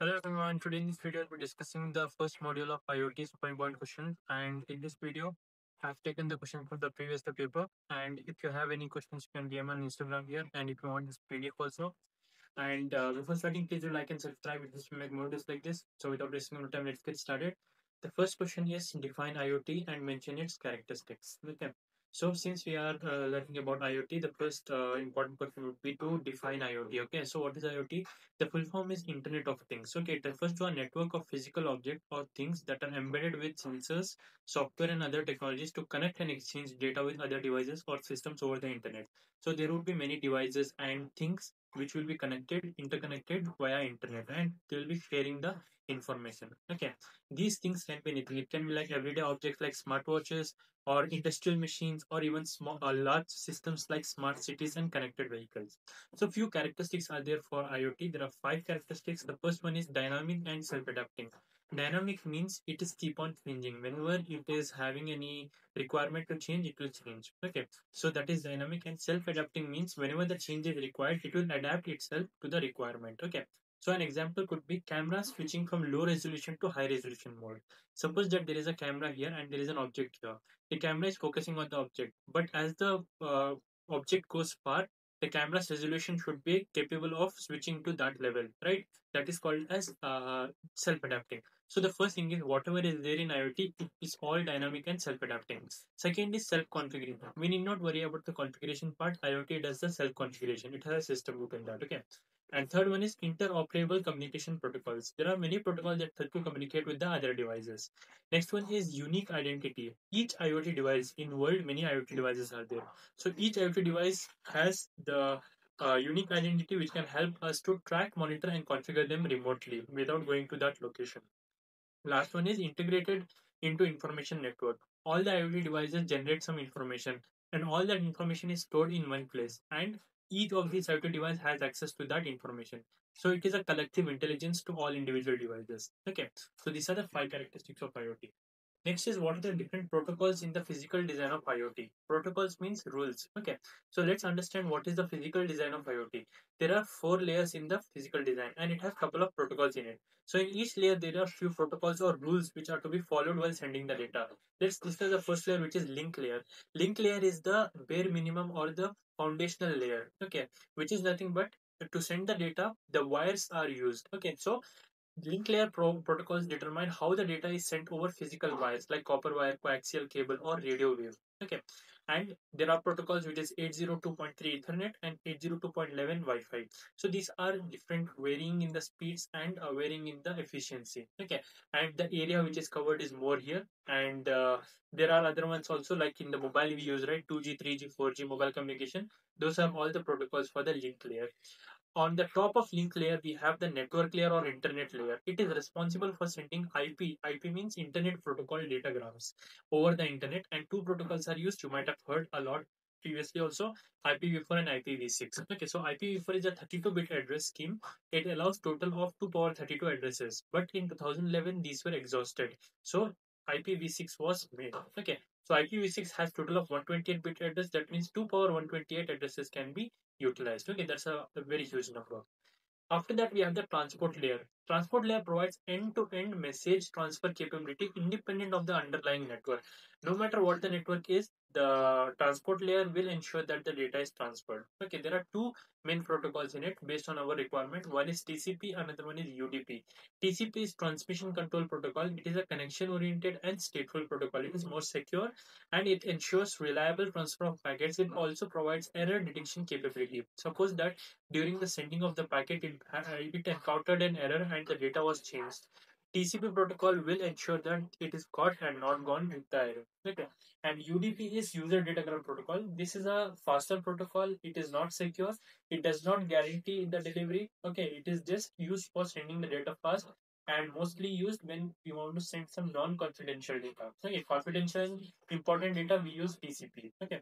Hello everyone, today in this video we'll be discussing the first module of IoT super important question and in this video I've taken the question from the previous paper and if you have any questions you can DM on Instagram here and if you want this PDF also and uh, before starting please do like and subscribe if will make more videos like this so without wasting more time let's get started. The first question is define IoT and mention its characteristics. Okay. So since we are uh, learning about IoT, the first uh, important question would be to define IoT. Okay, so what is IoT? The full form is Internet of Things. Okay, it refers to a network of physical objects or things that are embedded with sensors, software, and other technologies to connect and exchange data with other devices or systems over the internet. So there would be many devices and things which will be connected, interconnected via internet, and they will be sharing the information. Okay, these things can be anything. It can be like everyday objects like smartwatches, or industrial machines or even small or uh, large systems like smart cities and connected vehicles. So few characteristics are there for iot. There are five characteristics. The first one is dynamic and self-adapting. Dynamic means it is keep on changing. Whenever it is having any requirement to change it will change. Okay. So that is dynamic and self-adapting means whenever the change is required it will adapt itself to the requirement. Okay so an example could be camera switching from low resolution to high resolution mode. Suppose that there is a camera here and there is an object here. The camera is focusing on the object, but as the uh, object goes far, the camera's resolution should be capable of switching to that level, right? That is called as uh, self-adapting. So the first thing is whatever is there in IoT is all dynamic and self-adapting. Second is self-configuration. We need not worry about the configuration part. IoT does the self-configuration. It has a system within that. Okay. And third one is interoperable communication protocols. There are many protocols that help you communicate with the other devices. Next one is unique identity. Each IoT device in world, many IoT devices are there. So each IoT device has the uh, unique identity which can help us to track, monitor, and configure them remotely without going to that location. Last one is integrated into information network. All the IoT devices generate some information and all that information is stored in one place and each of these IoT device has access to that information. So it is a collective intelligence to all individual devices. Okay, so these are the five characteristics of IoT. Next is what are the different protocols in the physical design of IoT. Protocols means rules. Okay, so let's understand what is the physical design of IoT. There are four layers in the physical design and it has couple of protocols in it. So in each layer there are few protocols or rules which are to be followed while sending the data. Let's discuss the first layer which is link layer. Link layer is the bare minimum or the foundational layer. Okay, which is nothing but to send the data the wires are used okay so Link layer pro- protocols determine how the data is sent over physical wires like copper wire, coaxial cable, or radio wave. Okay, and there are protocols which is 802.3 Ethernet and 802.11 Wi-Fi. So these are different, varying in the speeds and uh, varying in the efficiency. Okay, and the area which is covered is more here, and uh, there are other ones also like in the mobile we use right 2G, 3G, 4G mobile communication. Those are all the protocols for the link layer on the top of link layer we have the network layer or internet layer. It is responsible for sending ip ip means internet protocol datagrams over the internet and two protocols are used. You might have heard a lot previously also ipv4 and ipv6 okay so ipv4 is a 32 bit address scheme. It allows total of 2 power 32 addresses but in 2011 these were exhausted. So ipv6 was made. Okay so ipv6 has total of 128 bit address. That means 2 power 128 addresses can be utilized. Okay, that's a, a very huge number. After that, we have the transport layer. Transport layer provides end-to-end message transfer capability independent of the underlying network. No matter what the network is, the transport layer will ensure that the data is transferred. Okay, there are two main protocols in it based on our requirement. One is TCP, another one is UDP. TCP is transmission control protocol. It is a connection oriented and stateful protocol. It is more secure and it ensures reliable transfer of packets. It also provides error detection capability. Suppose that during the sending of the packet, it, uh, it encountered an error the data was changed. TCP protocol will ensure that it is caught and not gone with the error. Okay. And UDP is user datagram protocol. This is a faster protocol. It is not secure. It does not guarantee the delivery. Okay. It is just used for sending the data fast and mostly used when we want to send some non-confidential data. Okay. Confidential important data we use TCP. Okay.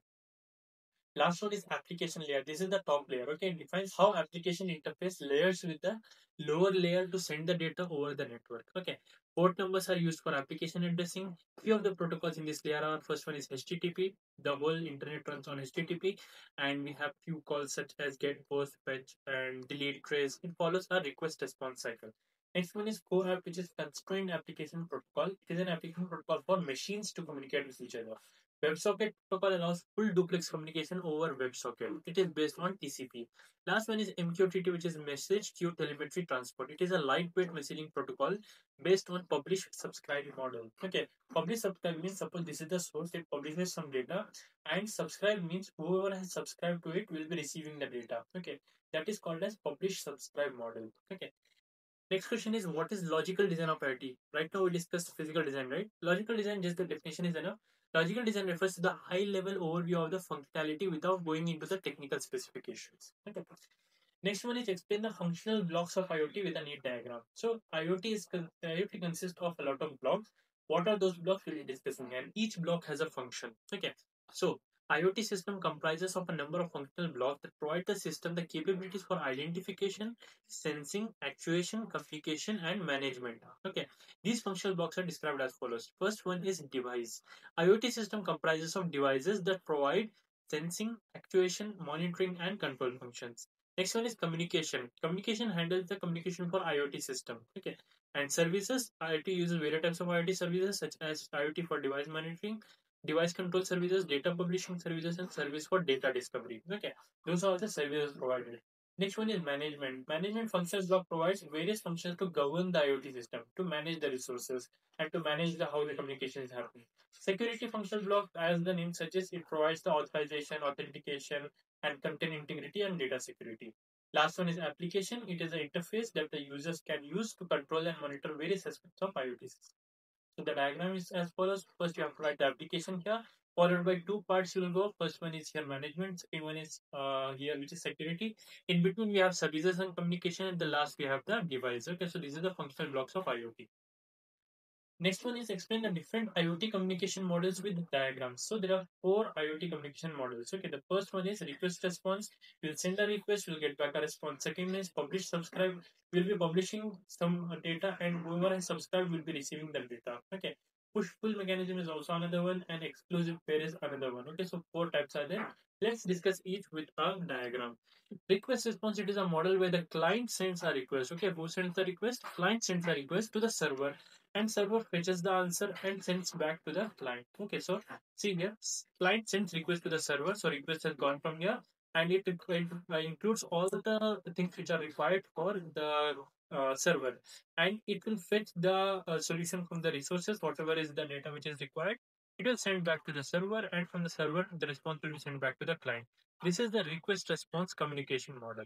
Last one is application layer. This is the top layer. Okay, it defines how application interface layers with the lower layer to send the data over the network. Okay, port numbers are used for application addressing. Few of the protocols in this layer are first one is HTTP. The whole internet runs on HTTP, and we have few calls such as get, post, fetch, and delete, trace. It follows a request response cycle. Next one is CoAP, which is Constrained Application Protocol. It is an application protocol for machines to communicate with each other. WebSocket protocol allows full duplex communication over WebSocket. It is based on TCP. Last one is MQTT, which is Message Queue Telemetry Transport. It is a lightweight messaging protocol based on publish subscribe model. Okay, publish subscribe means suppose this is the source, it publishes some data, and subscribe means whoever has subscribed to it will be receiving the data. Okay, that is called as publish subscribe model. Okay. Next question is what is logical design of IoT? Right now we discussed physical design, right? Logical design, just the definition is enough Logical design refers to the high level overview of the functionality without going into the technical specifications. Okay. Next one is explain the functional blocks of IoT with a neat diagram. So IoT is IoT consists of a lot of blocks. What are those blocks we'll be discussing, and each block has a function. Okay. So IoT system comprises of a number of functional blocks that provide the system the capabilities for identification, sensing, actuation, communication, and management. Okay, these functional blocks are described as follows. First one is device. IoT system comprises of devices that provide sensing, actuation, monitoring, and control functions. Next one is communication. Communication handles the communication for IoT system. Okay, and services. IoT uses various types of IoT services such as IoT for device monitoring, device control services, data publishing services, and service for data discovery. Okay, those are the services provided. Next one is management. Management functions block provides various functions to govern the IoT system, to manage the resources, and to manage the how the communication is happening. Security functions block, as the name suggests, it provides the authorization, authentication, and content integrity and data security. Last one is application. It is an interface that the users can use to control and monitor various aspects of IoT system. So the diagram is as follows. First, you have to write the application here, followed by two parts you will go. First one is here management, second one is uh, here which is security. In between, we have services and communication, and the last we have the device. Okay, so these are the functional blocks of IoT. Next one is explain the different IoT communication models with diagrams. So there are four IoT communication models. Okay, the first one is request response. We'll send a request, we'll get back a response. Second is publish subscribe. We'll be publishing some data and whoever has subscribed will be receiving the data. Okay. Push pull mechanism is also another one and exclusive pair is another one. Okay, so four types are there. Let's discuss each with a diagram. Request response, it is a model where the client sends a request. Okay, who sends the request? Client sends a request to the server and server fetches the answer and sends back to the client. Okay, so see here, client sends request to the server. So request has gone from here and it, it includes all the things which are required for the uh, server and it will fetch the uh, solution from the resources, whatever is the data which is required. It will send back to the server and from the server, the response will be sent back to the client. This is the request response communication model.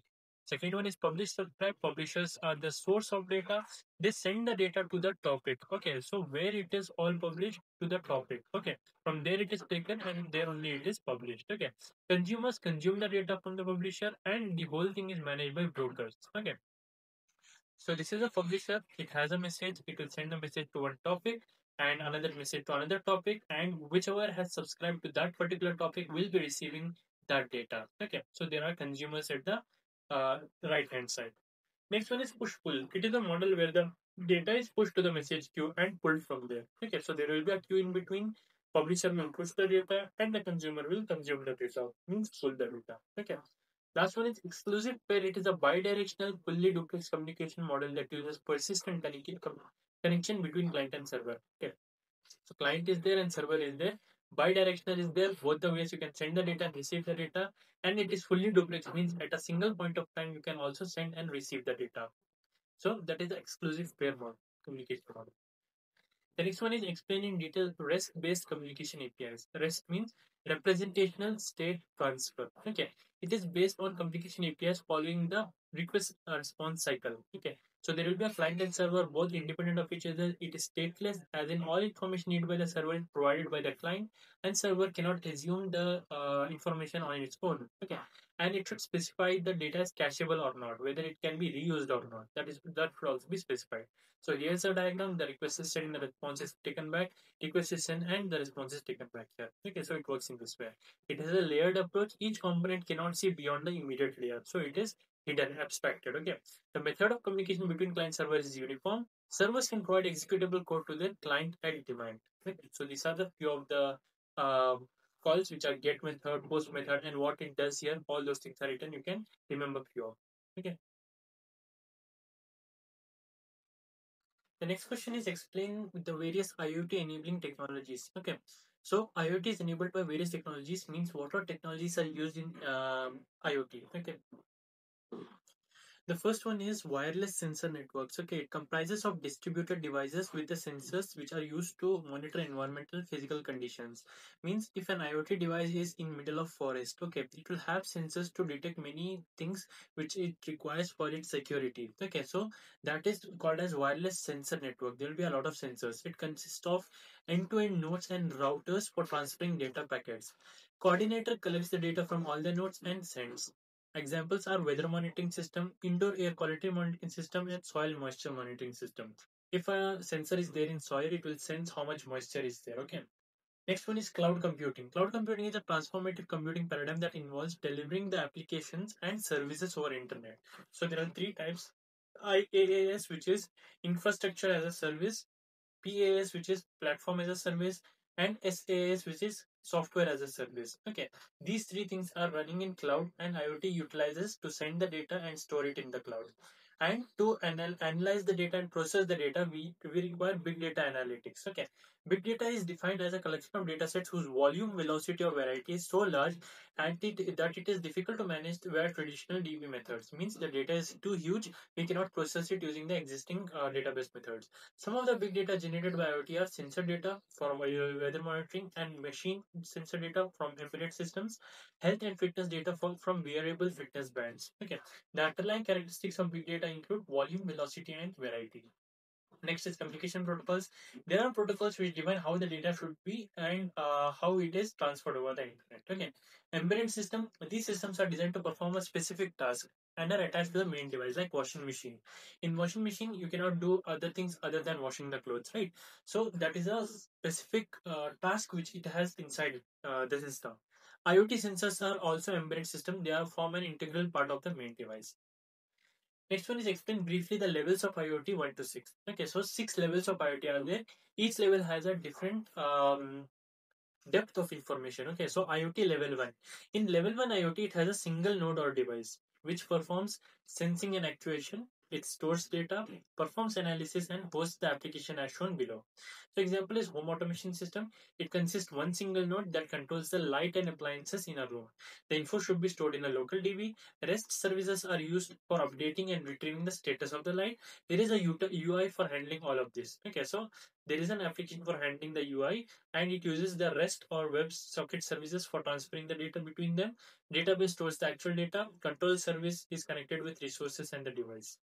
Second one is publish subscribe. Publishers are the source of data. They send the data to the topic. Okay, so where it is all published to the topic. Okay, from there it is taken and there only it is published. Okay, consumers consume the data from the publisher and the whole thing is managed by brokers. Okay, so this is a publisher. It has a message. It will send a message to one topic and another message to another topic and whichever has subscribed to that particular topic will be receiving that data. Okay, so there are consumers at the uh, right hand side. Next one is push pull. It is a model where the data is pushed to the message queue and pulled from there. Okay, so there will be a queue in between. Publisher will push the data and the consumer will consume the data, means pull the data. Okay. Last one is exclusive pair. It is a bidirectional, fully duplex communication model that uses persistent connection between client and server. Okay. So client is there and server is there bidirectional is there. Both the ways you can send the data and receive the data and it is fully duplex. Means at a single point of time you can also send and receive the data. So that is the exclusive pair model communication model the next one is explaining detail rest based communication apis rest means representational state transfer. Okay. It is based on communication apis following the request response cycle okay so there will be a client and server both independent of each other. It is stateless as in all information needed by the server is provided by the client and server cannot assume the uh, information on its own. Okay. And it should specify the data is cacheable or not, whether it can be reused or not. That is that should also be specified. So here's a diagram. The request is sent, the response is taken back. Request is sent and the response is taken back here. Okay, so it works in this way. It is a layered approach. Each component cannot see beyond the immediate layer. So it is hidden, abstracted. Okay. The method of communication between client server is uniform. Servers can provide executable code to their client at demand. Okay. So these are the few of the uh, calls which are get method, post method, and what it does here. All those things are written. You can remember few of. Okay. The next question is explain the various IoT enabling technologies. Okay. So IoT is enabled by various technologies means what are technologies are used in um, IoT. Okay. The first one is wireless sensor networks. Okay, it comprises of distributed devices with the sensors which are used to monitor environmental physical conditions. Means if an IoT device is in middle of forest, okay, it will have sensors to detect many things which it requires for its security. Okay, so that is called as wireless sensor network. There will be a lot of sensors. It consists of end-to-end nodes and routers for transferring data packets. Coordinator collects the data from all the nodes and sends. Examples are weather monitoring system, indoor air quality monitoring system, and soil moisture monitoring system. If a sensor is there in soil, it will sense how much moisture is there. Okay. Next one is cloud computing. Cloud computing is a transformative computing paradigm that involves delivering the applications and services over internet. So there are three types. IaaS, which is infrastructure as a service, PaaS, which is platform as a service, and SaaS, which is software as a service. Okay, these three things are running in cloud, and IoT utilizes to send the data and store it in the cloud. And to anal- analyze the data and process the data, we, we require big data analytics. Okay, big data is defined as a collection of data sets whose volume, velocity, or variety is so large and it, that it is difficult to manage via traditional DB methods. Means the data is too huge, we cannot process it using the existing uh, database methods. Some of the big data generated by IoT are sensor data for weather monitoring and machine sensor data from embedded systems, health and fitness data from, from wearable fitness bands. Okay, the underlying characteristics of big data include volume, velocity, and variety. Next is communication protocols. There are protocols which define how the data should be and uh, how it is transferred over the internet. Okay, embedded system. These systems are designed to perform a specific task and are attached to the main device, like washing machine. In washing machine, you cannot do other things other than washing the clothes, right? So that is a specific uh, task which it has inside uh, the system. IoT sensors are also embedded system. They are form an integral part of the main device. Next one is explain briefly the levels of IoT 1 to 6. Okay, so six levels of IoT are there. Each level has a different um, depth of information. Okay, so IoT level 1. In level 1 IoT, it has a single node or device which performs sensing and actuation it stores data, performs analysis, and hosts the application as shown below. So example is home automation system. It consists one single node that controls the light and appliances in a room. The info should be stored in a local DB. REST services are used for updating and retrieving the status of the light. There is a UI for handling all of this. Okay, so there is an application for handling the UI and it uses the REST or web socket services for transferring the data between them. Database stores the actual data. Control service is connected with resources and the device.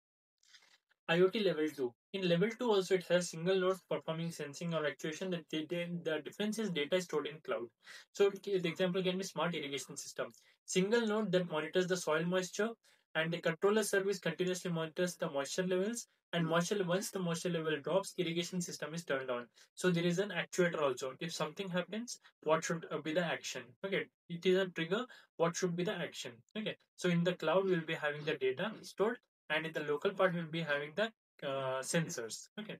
IoT level 2. In level 2 also it has single nodes performing sensing or actuation. The, the, the difference is data stored in cloud. So the example can be smart irrigation system. Single node that monitors the soil moisture and the controller service continuously monitors the moisture levels and moisture once the moisture level drops irrigation system is turned on so there is an actuator also if something happens what should uh, be the action okay it is a trigger what should be the action okay so in the cloud we'll be having the data stored and in the local part we'll be having the uh, sensors okay?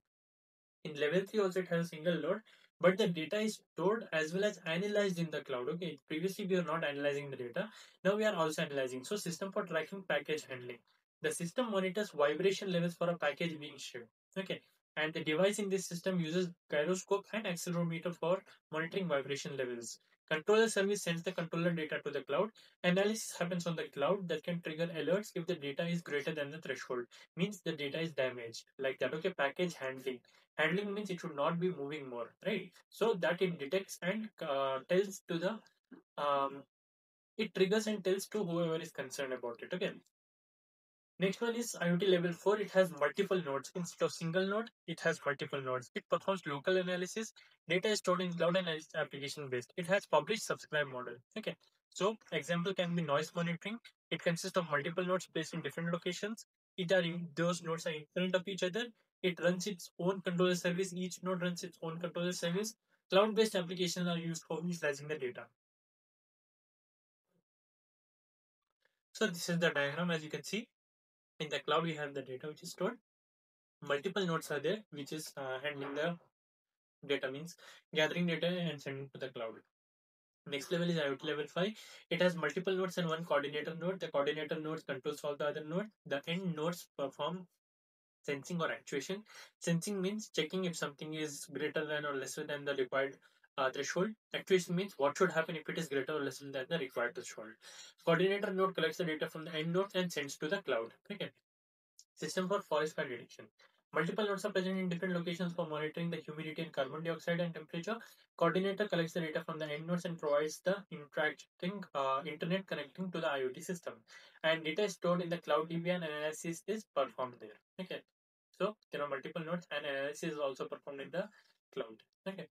In level 3 also it has a single node but the data is stored as well as analyzed in the cloud okay? Previously we were not analyzing the data. Now we are also analyzing. So system for tracking package handling. The system monitors vibration levels for a package being shipped okay? And the device in this system uses gyroscope and accelerometer for monitoring vibration levels Controller service sends the controller data to the cloud. Analysis happens on the cloud that can trigger alerts if the data is greater than the threshold. Means the data is damaged. Like that, okay, package handling. Handling means it should not be moving more, right? So that it detects and uh, tells to the, um, it triggers and tells to whoever is concerned about it, okay? Next one is IoT level 4. It has multiple nodes. Instead of single node, it has multiple nodes. It performs local analysis. Data is stored in cloud and application based. It has publish subscribe model. Okay. So example can be noise monitoring. It consists of multiple nodes placed in different locations. It are in, those nodes are in front of each other. It runs its own controller service. Each node runs its own controller service. Cloud-based applications are used for visualizing the data. So this is the diagram as you can see in the cloud we have the data which is stored. Multiple nodes are there which is uh, handling the data means gathering data and sending to the cloud. Next level is iot level 5 it has multiple nodes and one coordinator node. The coordinator node controls all the other nodes. The end nodes perform sensing or actuation. Sensing means checking if something is greater than or lesser than the required uh, threshold. Actuation means what should happen if it is greater or lesser than the required threshold. Coordinator node collects the data from the end nodes and sends to the cloud. Okay. System for forest fire detection. Multiple nodes are present in different locations for monitoring the humidity and carbon dioxide and temperature. Coordinator collects the data from the end nodes and provides the interacting uh, internet connecting to the IoT system. And data is stored in the cloud DB and analysis is performed there. Okay. So there are multiple nodes and analysis is also performed in the cloud. Okay.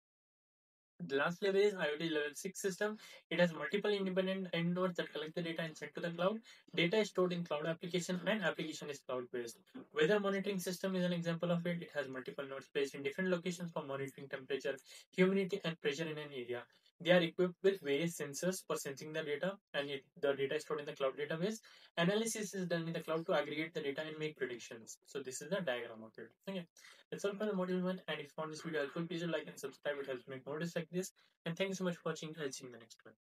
The last level is IoT level 6 system. It has multiple independent end nodes that collect the data and send to the cloud. Data is stored in cloud application and application is cloud based. Weather monitoring system is an example of it. It has multiple nodes placed in different locations for monitoring temperature, humidity and pressure in an area. They are equipped with various sensors for sensing the data and it, the data is stored in the cloud database. Analysis is done in the cloud to aggregate the data and make predictions. So this is the diagram of it. Okay. That's all for the module one. And if you found this video helpful, please like and subscribe. It helps make more videos like this. And thank you so much for watching. I'll see you in the next one.